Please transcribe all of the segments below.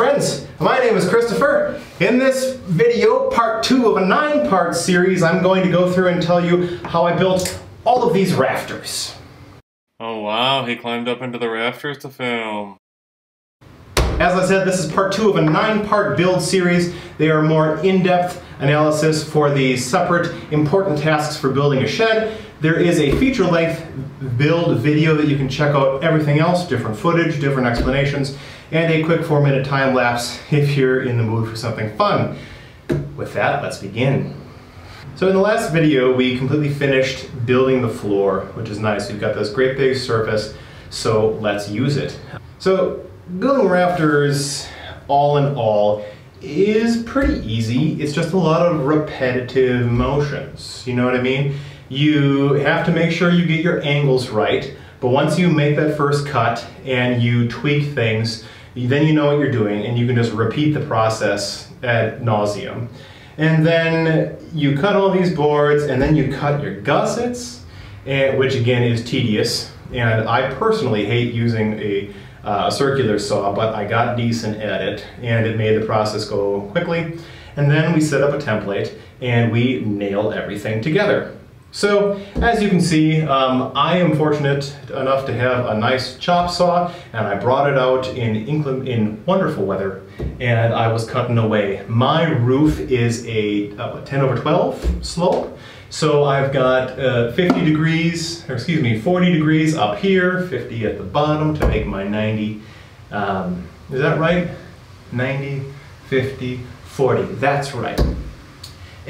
friends, my name is Kristopher. In this video, part two of a nine part series, I'm going to go through and tell you how I built all of these rafters. Oh wow, he climbed up into the rafters to film. As I said, this is part two of a nine part build series. They are more in-depth analysis for the separate important tasks for building a shed. There is a feature length build video that you can check out everything else, different footage, different explanations, and a quick four minute time lapse if you're in the mood for something fun. With that, let's begin. So in the last video, we completely finished building the floor, which is nice. We've got this great big surface, so let's use it. So building rafters, all in all, is pretty easy. It's just a lot of repetitive motions. You know what I mean? You have to make sure you get your angles right, but once you make that first cut and you tweak things, then you know what you're doing and you can just repeat the process ad nauseum. And then you cut all these boards and then you cut your gussets, and, which again is tedious. And I personally hate using a, uh, a circular saw, but I got decent at it and it made the process go quickly. And then we set up a template and we nail everything together. So, as you can see, um, I am fortunate enough to have a nice chop saw, and I brought it out in in wonderful weather, and I was cutting away. My roof is a uh, 10 over 12 slope, so I've got uh, 50 degrees, or excuse me, 40 degrees up here, 50 at the bottom to make my 90. Um, is that right? 90, 50, 40. That's right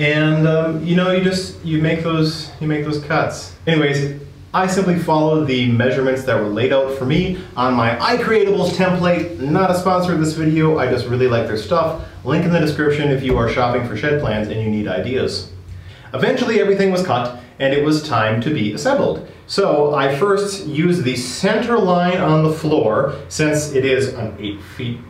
and um, you know you just you make those you make those cuts. Anyways I simply followed the measurements that were laid out for me on my iCreatables template. Not a sponsor of this video. I just really like their stuff. Link in the description if you are shopping for shed plans and you need ideas. Eventually everything was cut and it was time to be assembled. So I first used the center line on the floor since it is an 8 feet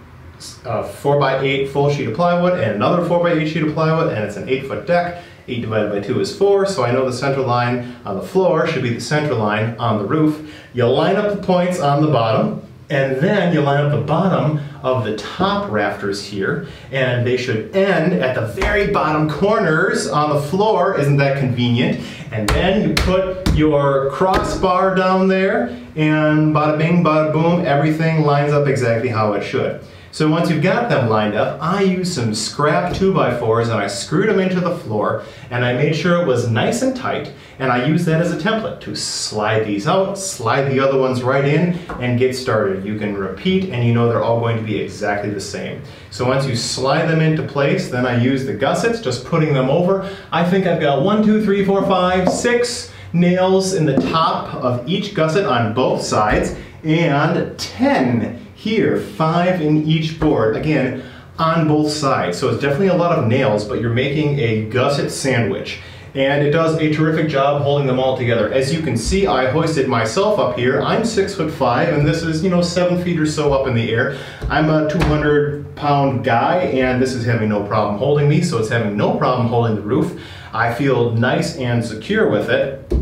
a 4x8 full sheet of plywood and another 4x8 sheet of plywood and it's an 8 foot deck. 8 divided by 2 is 4, so I know the center line on the floor should be the center line on the roof. You line up the points on the bottom, and then you line up the bottom of the top rafters here, and they should end at the very bottom corners on the floor. Isn't that convenient? And then you put your crossbar down there, and bada bing, bada boom, everything lines up exactly how it should. So once you've got them lined up, I used some scrap 2x4s and I screwed them into the floor and I made sure it was nice and tight and I used that as a template to slide these out, slide the other ones right in and get started. You can repeat and you know they're all going to be exactly the same. So once you slide them into place, then I use the gussets, just putting them over. I think I've got one, two, three, four, five, six nails in the top of each gusset on both sides and 10 here, five in each board, again, on both sides. So it's definitely a lot of nails, but you're making a gusset sandwich. And it does a terrific job holding them all together. As you can see, I hoisted myself up here. I'm six foot five, and this is, you know, seven feet or so up in the air. I'm a 200 pound guy, and this is having no problem holding me, so it's having no problem holding the roof. I feel nice and secure with it.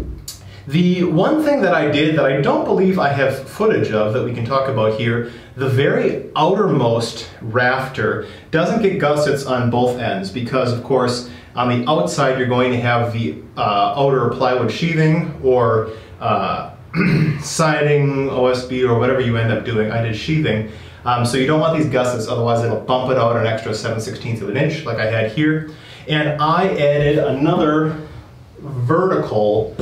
The one thing that I did that I don't believe I have footage of that we can talk about here, the very outermost rafter doesn't get gussets on both ends because of course on the outside you're going to have the uh, outer plywood sheathing or uh, siding, OSB or whatever you end up doing. I did sheathing. Um, so you don't want these gussets, otherwise it'll bump it out an extra 7 16th of an inch like I had here. And I added another vertical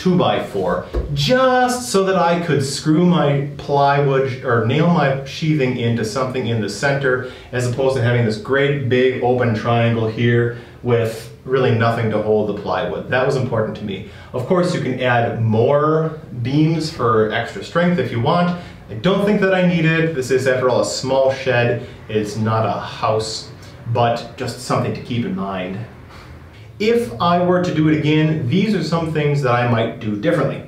2x4 just so that I could screw my plywood or nail my sheathing into something in the center as opposed to having this great big open triangle here with really nothing to hold the plywood. That was important to me. Of course you can add more beams for extra strength if you want. I don't think that I need it. This is after all a small shed. It's not a house, but just something to keep in mind. If I were to do it again, these are some things that I might do differently.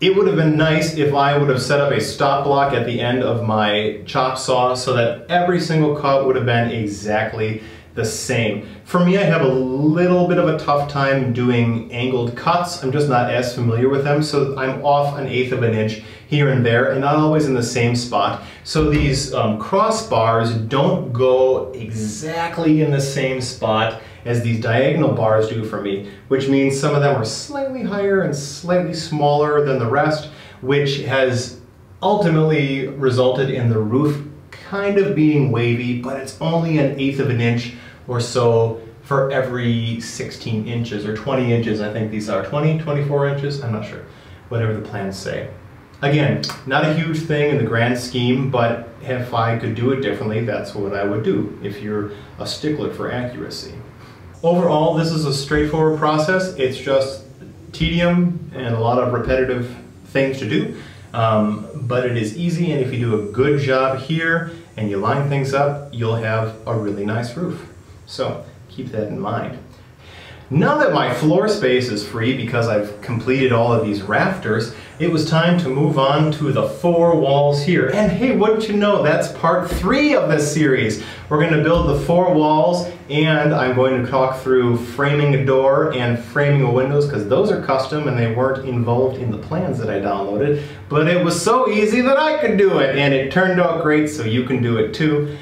It would have been nice if I would have set up a stop block at the end of my chop saw so that every single cut would have been exactly the same. For me, I have a little bit of a tough time doing angled cuts. I'm just not as familiar with them, so I'm off an eighth of an inch here and there, and not always in the same spot. So these um, crossbars don't go exactly in the same spot as these diagonal bars do for me, which means some of them are slightly higher and slightly smaller than the rest, which has ultimately resulted in the roof kind of being wavy, but it's only an eighth of an inch or so for every 16 inches or 20 inches. I think these are 20, 24 inches. I'm not sure, whatever the plans say. Again, not a huge thing in the grand scheme, but if I could do it differently, that's what I would do if you're a stickler for accuracy. Overall, this is a straightforward process. It's just tedium and a lot of repetitive things to do, um, but it is easy and if you do a good job here and you line things up, you'll have a really nice roof. So keep that in mind. Now that my floor space is free because I've completed all of these rafters, it was time to move on to the four walls here. And hey, wouldn't you know, that's part three of this series. We're going to build the four walls and I'm going to talk through framing a door and framing a windows because those are custom and they weren't involved in the plans that I downloaded. But it was so easy that I could do it and it turned out great so you can do it too.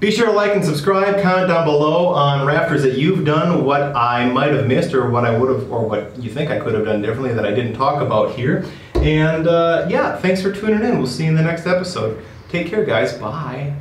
Be sure to like and subscribe, comment down below on rafters that you've done, what I might have missed or what I would have, or what you think I could have done differently that I didn't talk about here. And uh, yeah, thanks for tuning in. We'll see you in the next episode. Take care, guys. Bye.